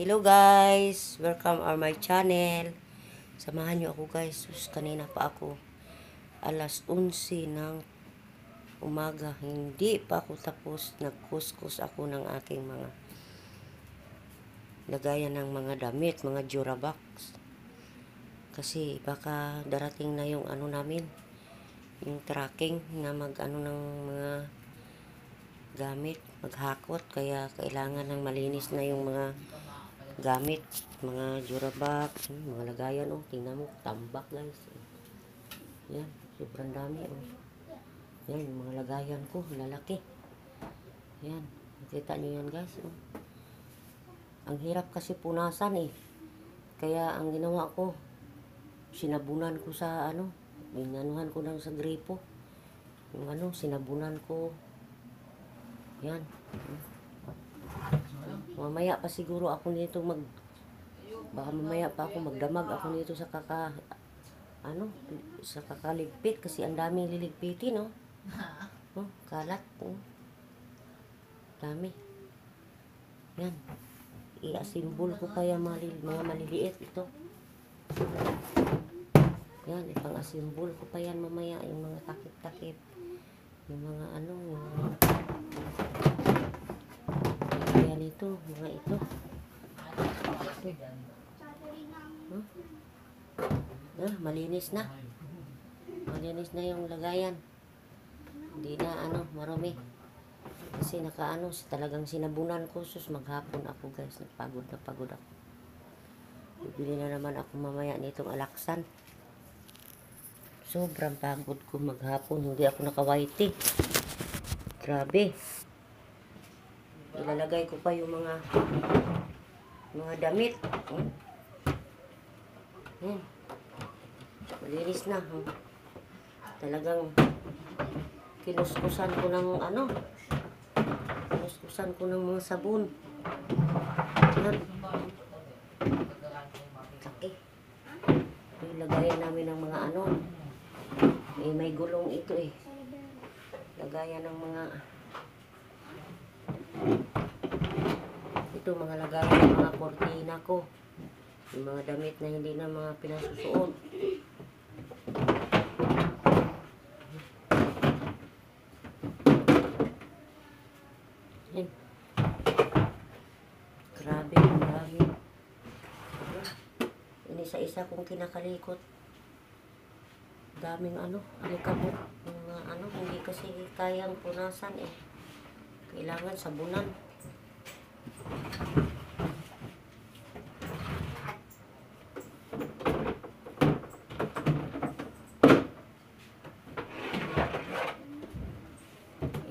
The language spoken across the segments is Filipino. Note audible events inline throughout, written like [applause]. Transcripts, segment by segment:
Hello guys! Welcome on my channel. Samahan niyo ako guys. Sus, kanina pa ako. Alas 11 ng umaga. Hindi pa ako tapos. Nagkuskus ako ng aking mga lagayan ng mga damit, mga Durabox. Kasi baka darating na yung ano namin, yung tracking na mag ano ng mga gamit, maghakot. Kaya kailangan ng malinis na yung mga gamit, mga Durabox, hmm, mga lagayan, oh. Tingnan mo, tambak guys. Yan, sobrang dami, oh. Yan, yung mga lagayan ko, lalaki. Yan, nakita niyo yan guys, oh. Ang hirap kasi punasan eh. Kaya ang ginawa ko, sinabunan ko sa ano, binanuhan ko lang sa gripo. Yung ano, sinabunan ko. Yan. Mamaya pa siguro ako nito mag baka mamaya pa ako magdamag ako nito sa kaka ano sa kakaligpit kasi ang daming liligpitin no [laughs] oh, kalat oh. dami. Yan. I-assemble ko pa yung mga maliliit ito. Yan ipang-assemble ko pa yan mamaya yung mga takip-takip. Yung mga ano yung mga yan ito, mga ito. Huh? Ah, malinis na. Malinis na yung lagayan. Hindi na ano, marumi. Kasi nakaano, talagang sinabunan ko. Sus, maghapon ako guys. Napagod na pagod ako. Bibili na naman ako mamaya nitong alaksan. Sobrang pagod ko maghapon. Hindi ako naka-whitey. Grabe ilalagay ko pa yung mga mga damit. Hmm. Hmm. Malinis na. Hmm. Talagang kinuskusan ko ng ano kinuskusan ko ng mga sabon. Yan. Laki. Ito yung lagayan namin ng mga ano. Eh, may gulong ito eh. Lagayan ng mga ito mga lagayan ng mga kortina ko. Yung mga damit na hindi na mga pinasusuot. Yan. grabe ang dami inisa-isa kong kinakalikot. Daming ano alikabok. Mga ano hindi kasi kayang punasan eh. Kailangan sabunan.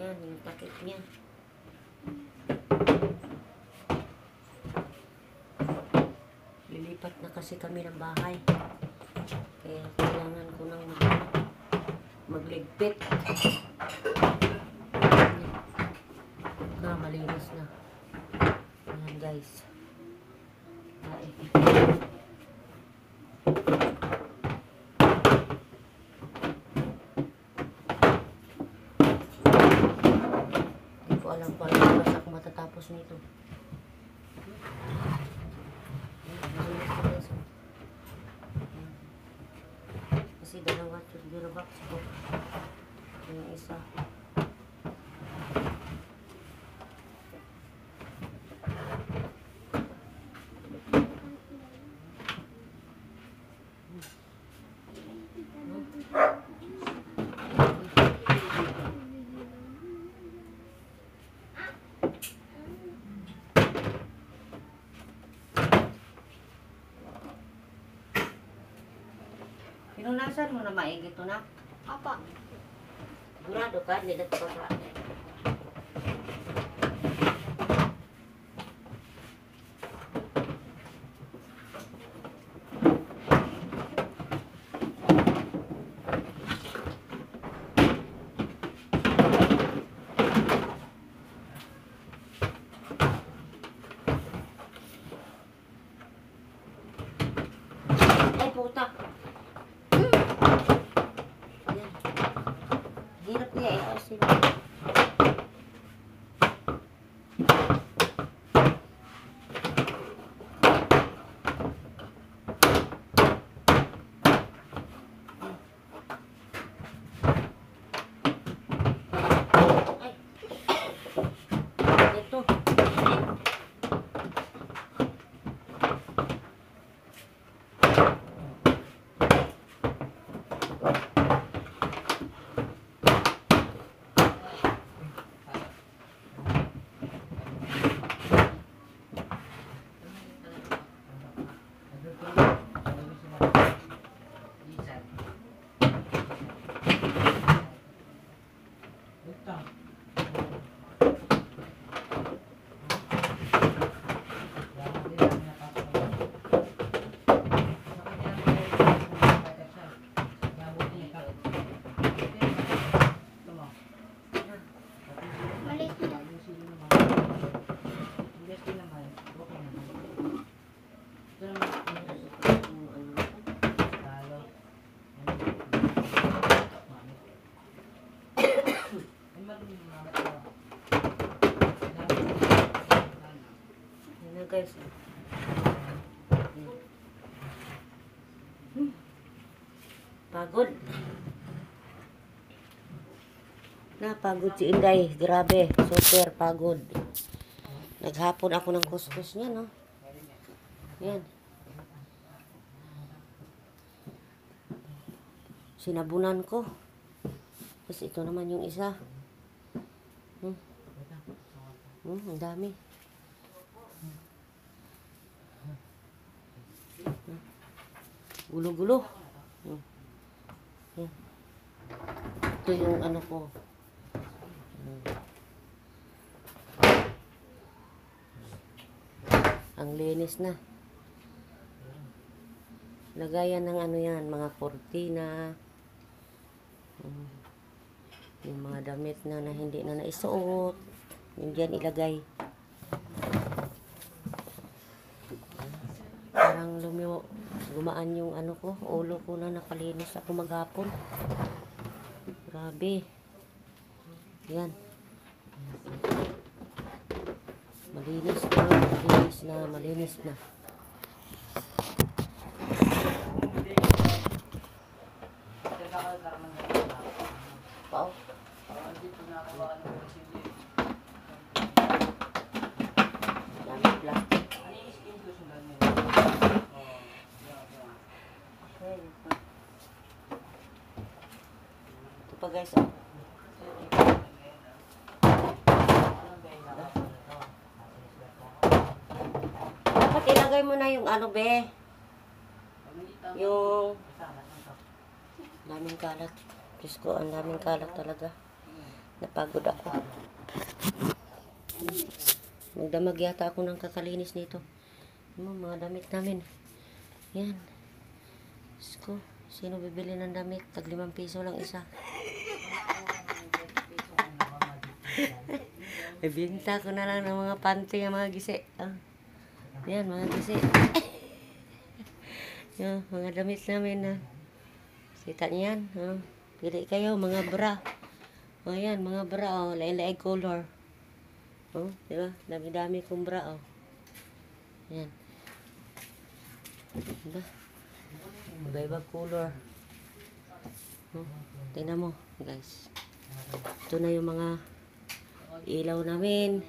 Yan, yung takip niya. Lilipat na kasi kami ng bahay. Kaya kailangan ko nang mag magligpit. na malinis na. Ayan guys. Ay. Hindi ko alam kung ako matatapos nito. Malinis na guys. oh. Ayan. Kasi dalawa to box ko. Yung isa. Pinunasan mo na maigi to na. Apa? Sigurado ka, nilat ko sa... Ay, puta. Ayan. Hirap niya eh. Kasi guys. Hmm. Pagod. Na, pagod si Inday. Grabe. Super pagod. Naghapon ako ng kuskus niya, no? Yan. Sinabunan ko. Tapos ito naman yung isa. Hmm. Hmm, ang dami. Gulo-gulo. Hmm. Yan. Ito yung ano ko. Hmm. Ang linis na. Lagayan ng ano yan, mga kortina. Hmm. Yung mga damit na, na hindi na naisuot. Yung dyan ilagay. Gumaan yung ano ko, ulo ko na nakalinis ako maghapon. Grabe. Yan. Malinis na, malinis na, malinis na. Guys. ah. Dapat ilagay mo na yung ano be. Yung daming kalat. Diyos ko, ang daming kalat talaga. Napagod ako. Magdamag yata ako ng kakalinis nito. Yung mga damit namin. Yan. Diyos ko, sino bibili ng damit? Tag limang piso lang isa. [laughs] Ibinta ko na lang ng mga panty ng mga gisi. Ah. Yan, mga gisi. [laughs] Yan, mga damit namin na. Kita niyan. Oh. Pili kayo, mga bra. O yan, mga bra. Oh. Lain-lain color. Oh, di ba? Dami-dami kong bra. Oh. Yan. Diba? Iba-iba color. Oh, tingnan mo, guys. Ito na yung mga ilaw namin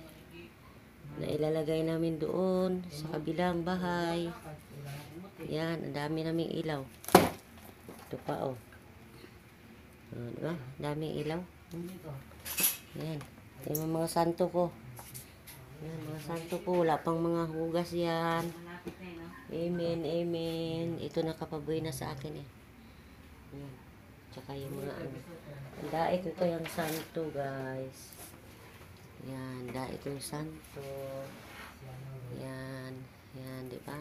na ilalagay namin doon sa kabilang bahay. Yan, ang dami naming ilaw. Ito pa, oh. Oh, di ba? Daming ilaw. Hmm. Yan. Yung mga santo ko. Yan, mga santo ko. Wala pang mga hugas yan. Amen, amen. Ito nakapaboy na sa akin eh. Yan. Tsaka yung mga ano. Dait ito yung santo, guys. Yan, dait yung santo. Yan. Yan, di ba?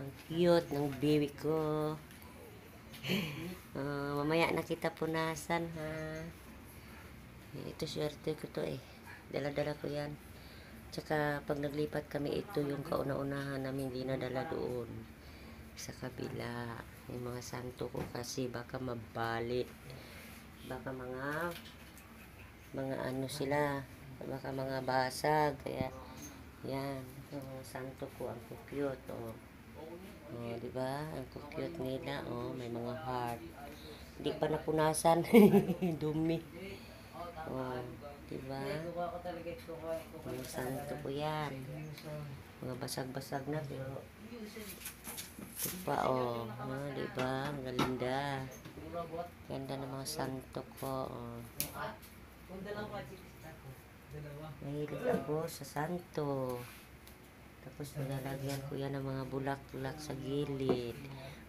Ang cute ng baby ko. Ah, mamaya na kita punasan, ha? Ito swerte ko to eh. Dala-dala ko yan. Tsaka pag naglipat kami, ito yung kauna-unahan namin dinadala doon sa kabila. Yung mga santo ko kasi baka mabali. Baka mga mga ano sila. Baka mga basag. Kaya yan. Yung mga santo ko ang cute. Oh. Oh, di ba? Ang cute nila. Oh, may mga heart. Hindi pa napunasan. [laughs] Dumi. Oh, di ba? Mga santo ko yan. Mga basag-basag na pero ito pa oh. oh di ba? Ang galinda. Ganda ng mga santo ko. Oh. Mahilig ako sa santo. Tapos nilalagyan ko yan ng mga bulak-bulak sa gilid.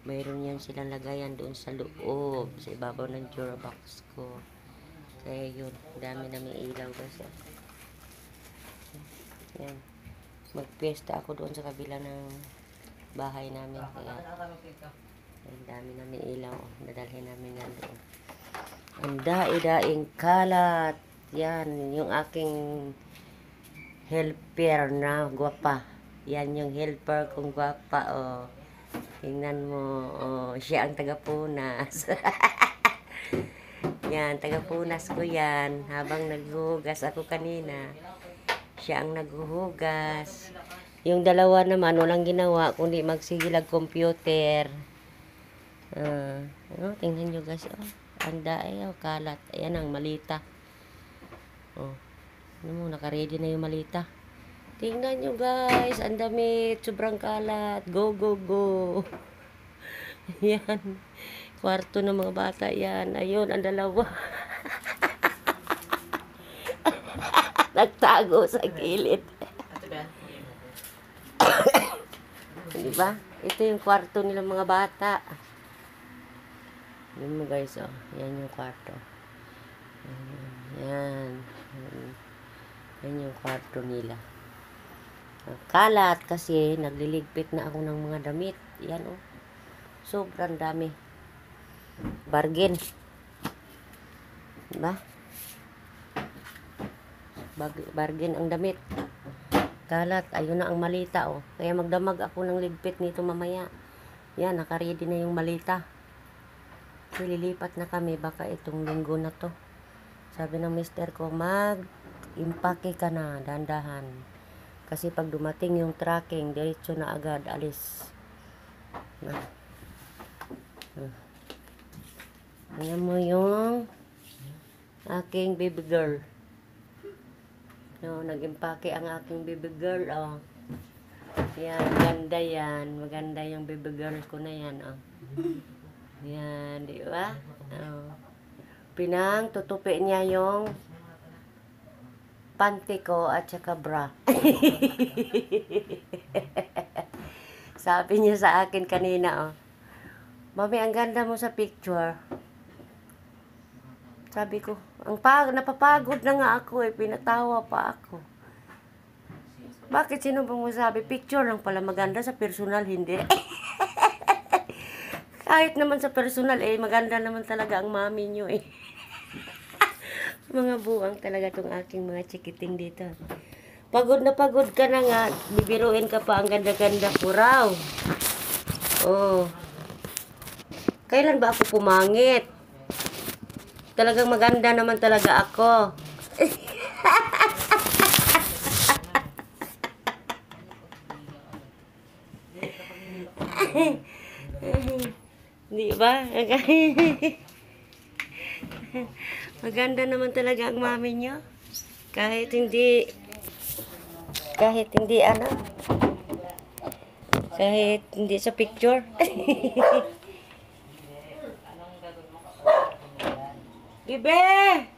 Mayroon yan silang lagayan doon sa loob, sa ibabaw ng Durabox ko. Kaya yun, dami namin ilaw kasi. Yan. Magpiesta ako doon sa kabila ng bahay namin. Kaya, ang dami namin ilaw. oh. Dadalhin namin yan doon. Ang dae-daing kalat. Yan, yung aking helper na gwapa. Yan yung helper kong gwapa, oh. Tingnan mo, oh. Siya ang tagapunas. [laughs] yan, tagapunas ko yan. Habang naghuhugas ako kanina, siya ang naghuhugas. Yung dalawa naman, walang ginawa, kundi magsigilag computer. Ah, ano, tingnan nyo guys. Oh, anda ay, oh, kalat. Ayan ang malita. Oh, ano mo, nakaready na yung malita. Tingnan nyo guys, ang damit, sobrang kalat. Go, go, go. [laughs] Yan. Kwarto ng mga bata yan. Ayun, ang dalawa. [laughs] Nagtago sa gilid. Di ba? Ito yung kwarto nila mga bata. Yan mo guys, oh. Yan yung kwarto. Yan. Yan. Yung kwarto nila. Kalat kasi nagliligpit na ako ng mga damit. Yan oh. Sobrang dami. Bargain. Diba? Bag- bargain ang damit. Kalat, ayun na ang malita oh. Kaya magdamag ako ng ligpit nito mamaya. Yan, nakaready na yung malita. Lilipat na kami, baka itong linggo na to. Sabi ng mister ko, mag impake ka na, dandahan. Kasi pag dumating yung tracking, diretso na agad, alis. Na. Hmm. Ayan mo yung aking baby girl. No, nag-impake ang aking baby girl, oh. Yan, ganda yan. Maganda yung baby girl ko na yan, oh. Yan, di ba? Oh. Pinang, tutupi niya yung panty ko at saka bra. [laughs] Sabi niya sa akin kanina, oh. Mami, ang ganda mo sa picture. Sabi ko, ang pag napapagod na nga ako eh, pinatawa pa ako. Bakit sino bang masabi? Picture lang pala maganda sa personal, hindi. [laughs] Kahit naman sa personal eh, maganda naman talaga ang mami nyo eh. [laughs] mga buwang talaga tong aking mga chikiting dito. Pagod na pagod ka na nga, bibiruin ka pa ang ganda-ganda ko raw. Oh. Kailan ba ako pumangit? Talagang maganda naman talaga ako. Di ba? Maganda naman talaga ang mami niyo. Kahit hindi kahit hindi ano kahit hindi sa picture. [laughs] Bibe!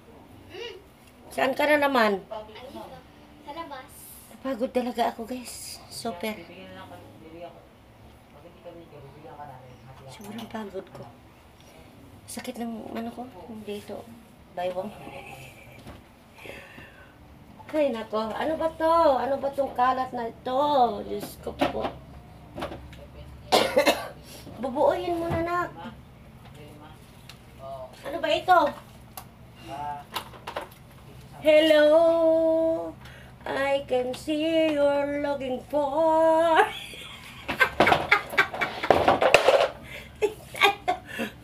Saan ka na naman? Sa labas. Napagod talaga ako, guys. Super. Sobrang pagod ko. Sakit ng ano ko, dito. Baywang. Ay, nako. Ano ba to? Ano ba tong kalat na ito? Diyos ko po. Bubuuin mo na, nak. Ano ba ito? Hello, I can see you're looking for.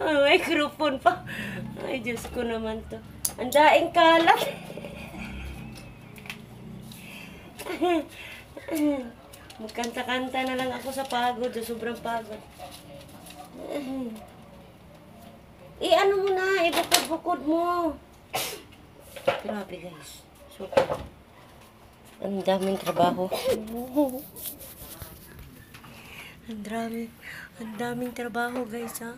Ay, microphone pa. Ay, Diyos ko naman to. Ang daing kalat. Magkanta-kanta na lang ako sa pagod. Sobrang pagod. Eh, ano mo na, ibukod-bukod mo. Grabe guys. Super. Ang daming trabaho. ang dami, ang daming trabaho guys ha.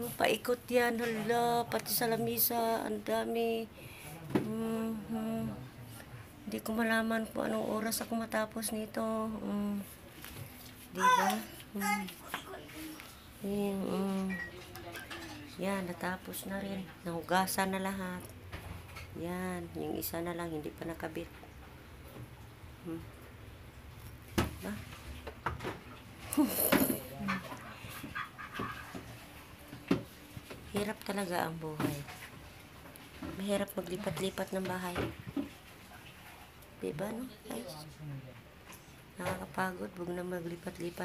Oh, Paikot yan, hala, pati sa lamisa, ang dami. Mhm. Hindi ko malaman kung anong oras ako matapos nito. Mm. Di ba? Mm. Yan, mm. Yan, natapos na rin. Nahugasan na lahat. Yan, yung isa na lang, hindi pa nakabit. Hmm. Ba? Hirap talaga ang buhay. Mahirap maglipat-lipat ng bahay. Diba, no? Guys? Nakakapagod, huwag na maglipat-lipat